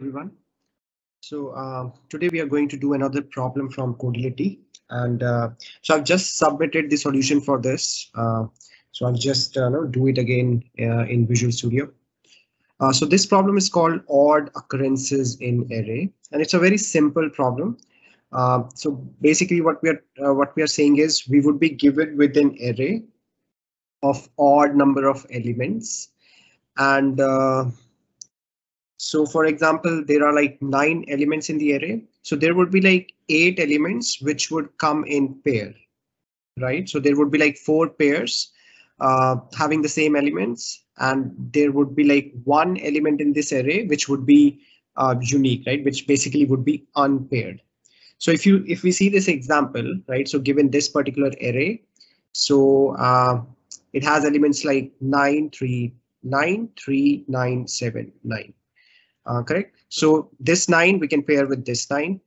everyone. So uh, today we are going to do another problem from Codility. And uh, so I've just submitted the solution for this. Uh, so I'll just uh, do it again uh, in Visual Studio. Uh, so this problem is called odd occurrences in array, and it's a very simple problem. So basically what we are what we are saying is we would be given with an array of odd number of elements and so for example, there are like nine elements in the array. So there would be like eight elements which would come in pair, right? So there would be like four pairs uh, having the same elements and there would be like one element in this array which would be uh, unique, right? Which basically would be unpaired. So if you if we see this example, right? So given this particular array, so uh, it has elements like 9, 3, 9, 3, 9, 7, 9 uh, correct? So this nine we can pair with this nine,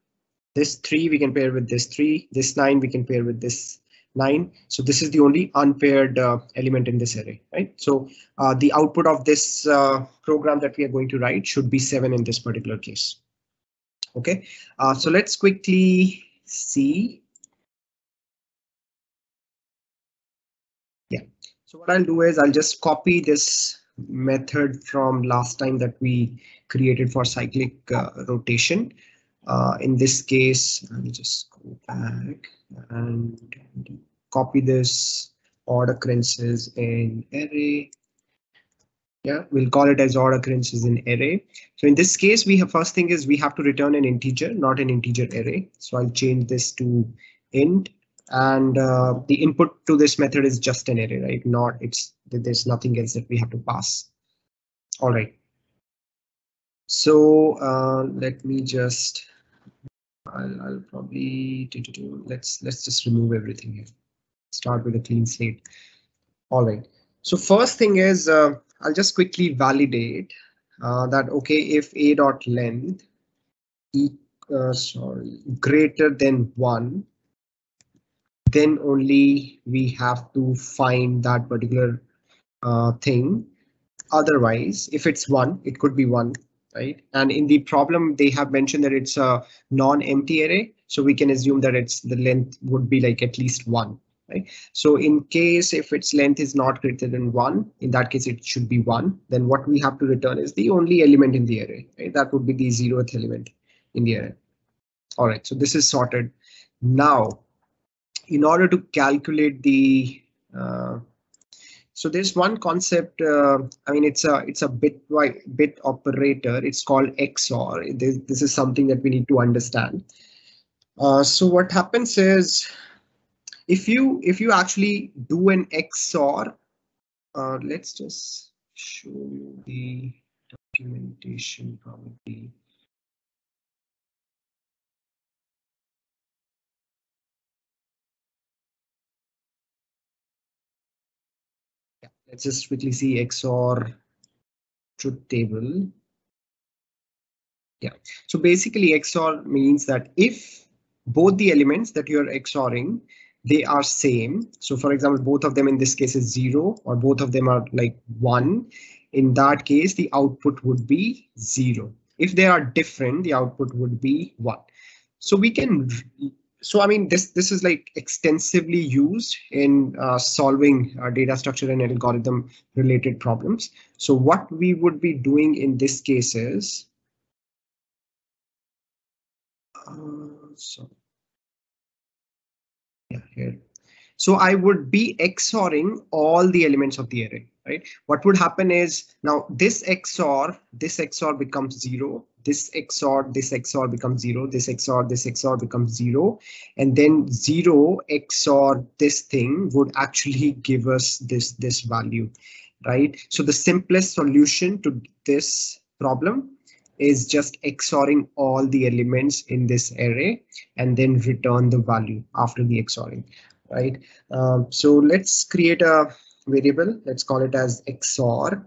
this three we can pair with this three, this nine we can pair with this nine. So this is the only unpaired uh, element in this array, right? So uh, the output of this uh, program that we are going to write should be seven in this particular case. Okay, uh, so let's quickly see. Yeah, so what I'll do is I'll just copy this method from last time that we created for cyclic uh, rotation. Uh, in this case, let me just go back and copy this odd occurrences in array. Yeah, we'll call it as odd occurrences in array. So in this case, we have first thing is we have to return an integer, not an integer array. So I'll change this to int and uh, the input to this method is just an array, right? Not it's there's nothing else that we have to pass. All right. So uh, let me just, I'll, I'll probably do, do, do, let's let's just remove everything here. Start with a clean slate. All right. So first thing is uh, I'll just quickly validate uh, that okay if a dot length e uh, sorry greater than one then only we have to find that particular uh, thing. Otherwise, if it's one, it could be one, right? And in the problem, they have mentioned that it's a non-empty array. So we can assume that it's the length would be like at least one, right? So in case if its length is not greater than one, in that case, it should be one. Then what we have to return is the only element in the array, right? That would be the zeroth element in the array. All right, so this is sorted. Now, in order to calculate the uh, so there's one concept uh, i mean it's a it's a bit bit operator. It's called xor this, this is something that we need to understand. Uh, so what happens is if you if you actually do an xor uh, let's just show you the documentation probably let's just quickly see XOR truth table. Yeah, so basically XOR means that if both the elements that you're XORing, they are same. So for example, both of them in this case is zero or both of them are like one. In that case, the output would be zero. If they are different, the output would be one. So we can so I mean, this this is like extensively used in uh, solving uh, data structure and algorithm related problems. So what we would be doing in this case is, uh, so yeah, here. So I would be XORing all the elements of the array, right? What would happen is now this XOR, this XOR becomes zero, this XOR, this XOR becomes zero, this XOR, this XOR becomes zero, and then zero XOR this thing would actually give us this, this value, right? So the simplest solution to this problem is just XORing all the elements in this array and then return the value after the XORing, right? Um, so let's create a variable. Let's call it as XOR.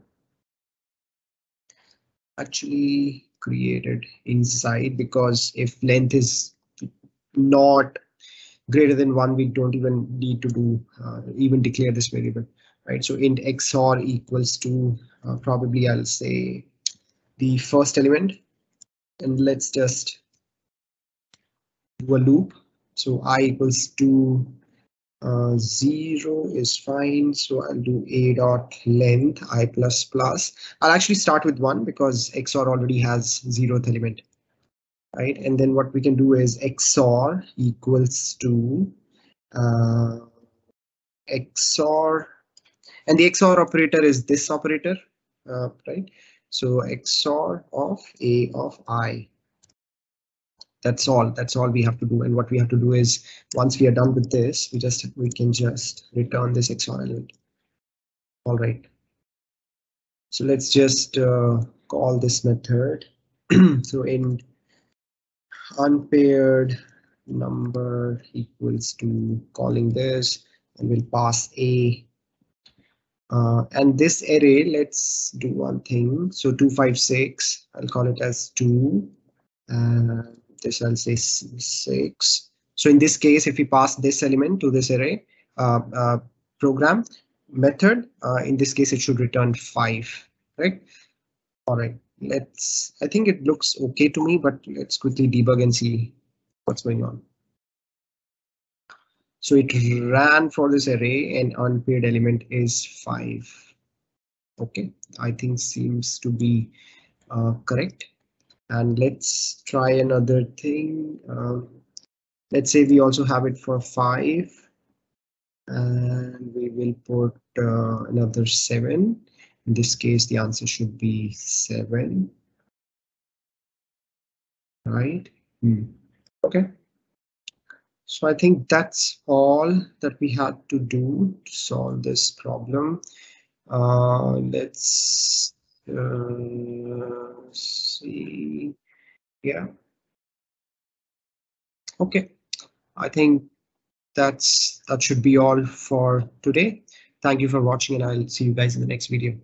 Actually, created inside because if length is not greater than one, we don't even need to do uh, even declare this variable, right? So int xor equals to uh, probably I'll say the first element, and let's just do a loop. So i equals to uh, zero is fine. So I'll do a dot length i plus plus. I'll actually start with one because XOR already has zeroth element, right? And then what we can do is XOR equals to uh, XOR, and the XOR operator is this operator, uh, right? So XOR of a of i that's all. That's all we have to do. And what we have to do is once we are done with this we just we can just return this XOR element all right. So let's just uh, call this method. So in unpaired number equals to calling this and we'll pass a. Uh, and this array let's do one thing. So 256 i'll call it as 2 and this I'll say six. So in this case, if we pass this element to this array uh, uh, program method, uh, in this case, it should return five, right? All right, let's, I think it looks okay to me, but let's quickly debug and see what's going on. So it ran for this array and unpaired element is five. Okay, I think seems to be uh, correct and let's try another thing. Um, let's say we also have it for five and we will put uh, another seven. In this case, the answer should be seven. Right? Hmm. Okay. So I think that's all that we had to do to solve this problem. Uh, let's uh, see. Yeah. Okay. I think that's that should be all for today. Thank you for watching and I'll see you guys in the next video.